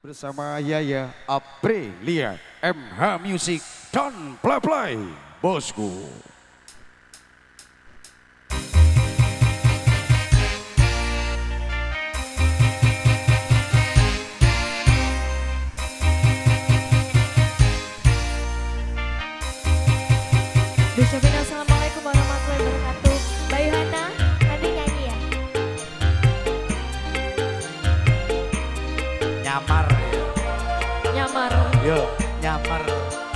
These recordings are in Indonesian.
Bersama Yaya Aprilia, MH Music, dan Play Play, Bosku. Bisa. nyamar. Yo nyamar.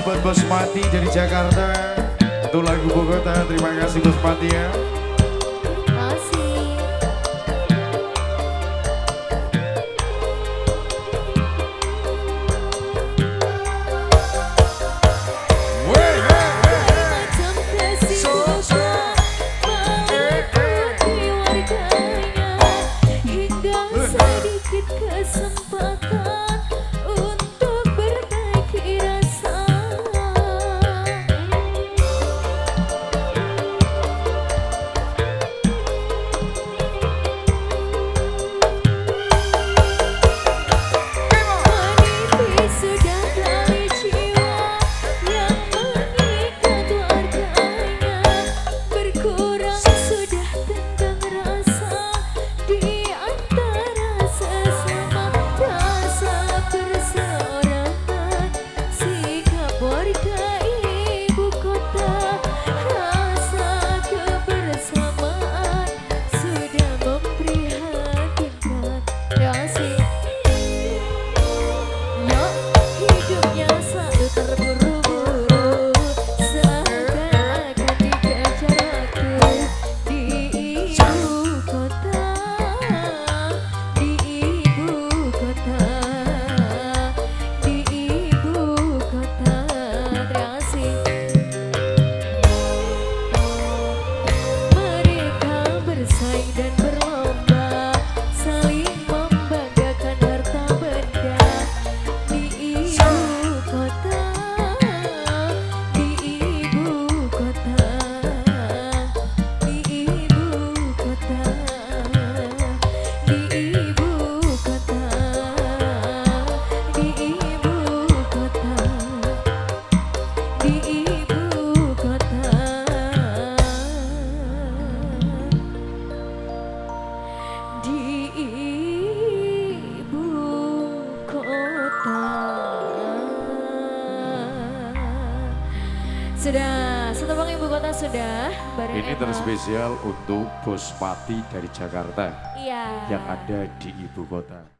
buat Bos Mati dari Jakarta. Untuk lagu Bogota, terima kasih Bos Pati ya. sudah. Ini terspesial untuk Bos Pati dari Jakarta. Iya. Yang ada di ibu kota.